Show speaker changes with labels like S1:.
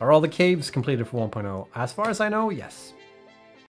S1: Are all the caves completed for 1.0? As far as I know, yes.